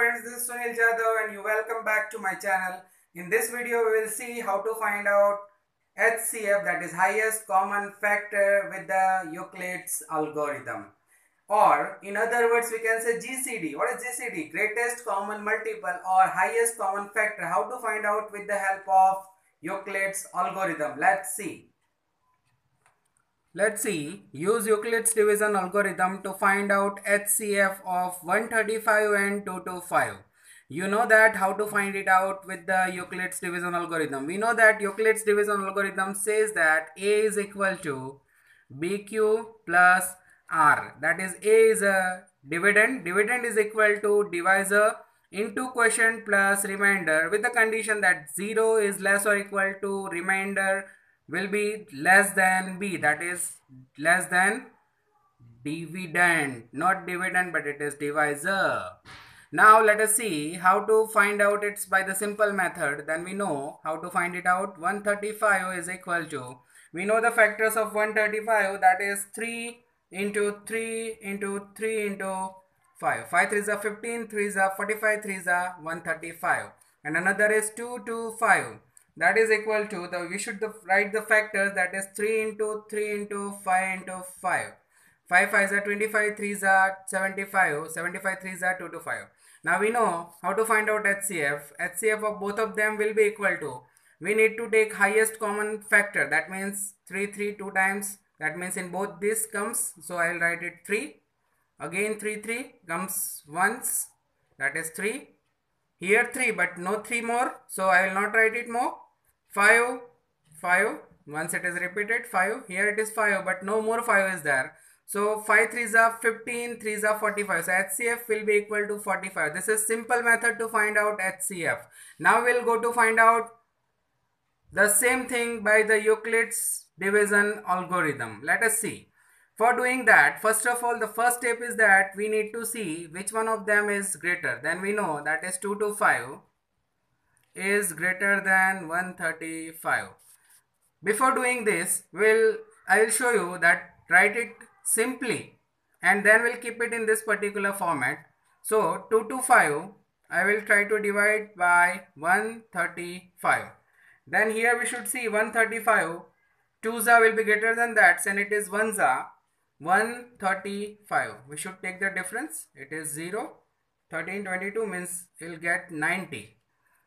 friends, this is Sunil Jadhav and you welcome back to my channel. In this video, we will see how to find out HCF that is highest common factor with the Euclid's algorithm. Or in other words, we can say GCD. What is GCD? Greatest common multiple or highest common factor. How to find out with the help of Euclid's algorithm. Let's see. Let's see, use Euclid's division algorithm to find out HCF of 135 and 225. You know that how to find it out with the Euclid's division algorithm. We know that Euclid's division algorithm says that A is equal to BQ plus R. That is A is a dividend. Dividend is equal to divisor into quotient plus remainder with the condition that 0 is less or equal to remainder will be less than b that is less than dividend not dividend but it is divisor. Now let us see how to find out it's by the simple method. Then we know how to find it out. 135 is equal to we know the factors of 135 that is 3 into 3 into 3 into 5 5 3 is a 15 3 is a 45 3 is a 135 and another is 2 to 5 that is equal to the we should the, write the factors that is 3 into 3 into 5 into 5 5 5 is 25 3 is 75 75 3 is 2 to 5 now we know how to find out HCF HCF of both of them will be equal to we need to take highest common factor. That means 3 3 2 times. That means in both this comes so I will write it 3 again 3 3 comes once. That is 3 here 3 but no 3 more so I will not write it more 5 5 once it is repeated 5 here it is 5 but no more 5 is there. So 5 3s are 15 3s are 45 so HCF will be equal to 45 this is simple method to find out HCF now we'll go to find out the same thing by the Euclid's division algorithm. Let us see. For doing that first of all the first step is that we need to see which one of them is greater. Then we know that is 2 to 5 is greater than 135 before doing this we'll i will show you that write it simply and then we'll keep it in this particular format. So 2 to 5 i will try to divide by 135 then here we should see 135 2za will be greater than that and it is 1za 135 we should take the difference. It is 0 13 22 means we'll get 90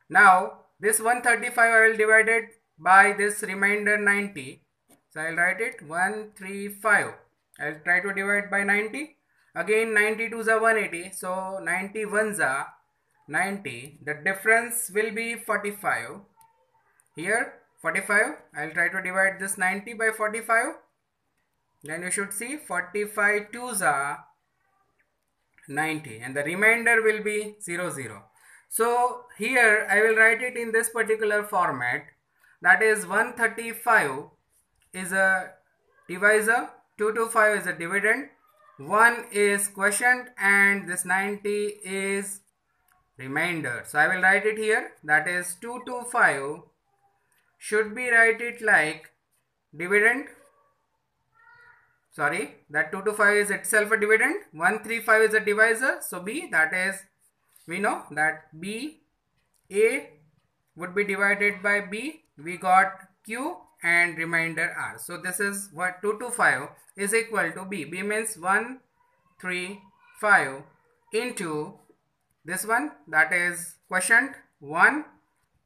now this 135 I will divide it by this remainder 90. So I will write it 135. I will try to divide by 90. Again 92 is a 180. So 91 is a 90. The difference will be 45. Here 45. I will try to divide this 90 by 45. Then you should see 45 2s are 90 and the remainder will be 0 0. So here I will write it in this particular format. That is 135 is a divisor 225 is a dividend 1 is quotient and this 90 is remainder. So I will write it here. That is 225 should be write it like dividend. Sorry that 225 is itself a dividend. 135 is a divisor. So B that is we know that B A would be divided by B. We got Q and remainder R. So this is what 2 to 5 is equal to B. B means 1 3 5 into this one. That is quotient 1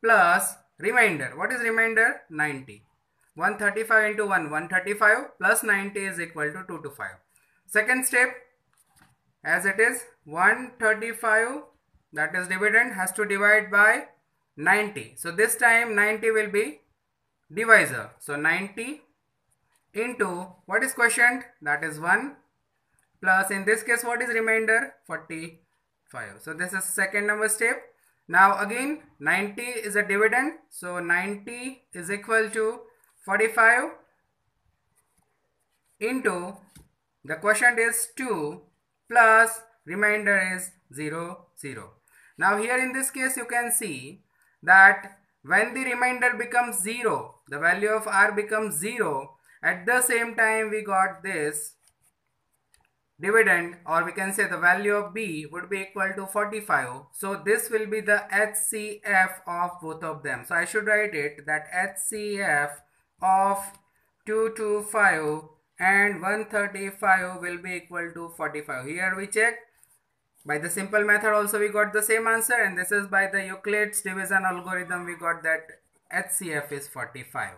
plus remainder. What is remainder? 90 135 into 1 135 plus 90 is equal to 2 to 5 second step as it is 135 that is dividend has to divide by 90 so this time 90 will be divisor. So 90 into what is quotient? That is 1 plus in this case what is remainder? 45 so this is second number step. Now again 90 is a dividend. So 90 is equal to 45 into the quotient is 2 plus remainder is 0 0 now here in this case you can see that when the remainder becomes 0, the value of r becomes 0, at the same time we got this dividend or we can say the value of b would be equal to 45 so this will be the HCF of both of them. So I should write it that HCF of 225 and 135 will be equal to 45 here we check by the simple method also we got the same answer and this is by the Euclid's division algorithm we got that HCF is 45